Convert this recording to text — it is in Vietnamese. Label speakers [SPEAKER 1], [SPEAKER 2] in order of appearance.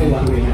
[SPEAKER 1] Only one, we